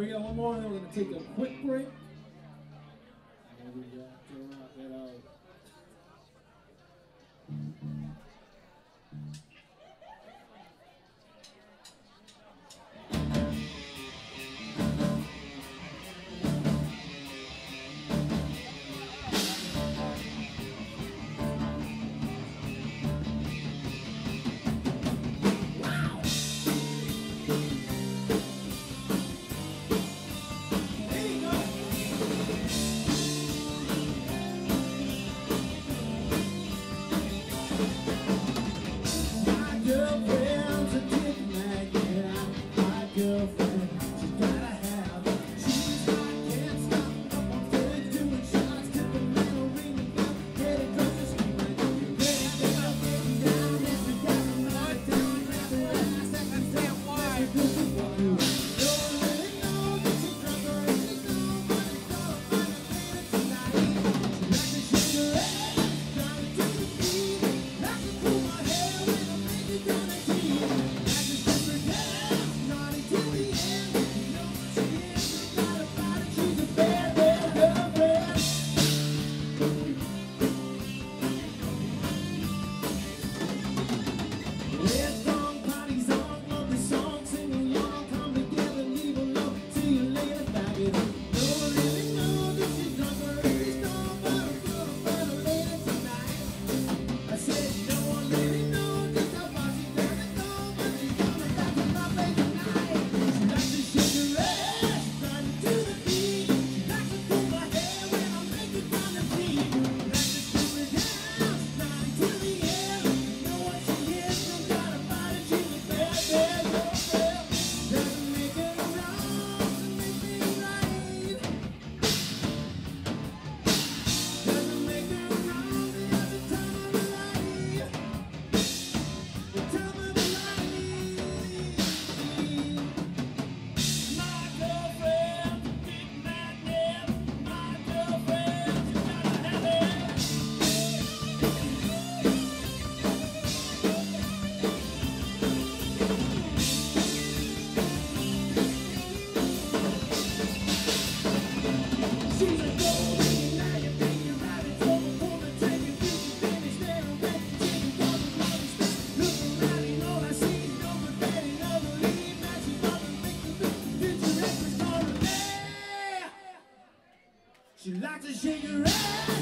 we got one more, and then we're going to take a quick break. And we'll out. Valeu. to shake your ass.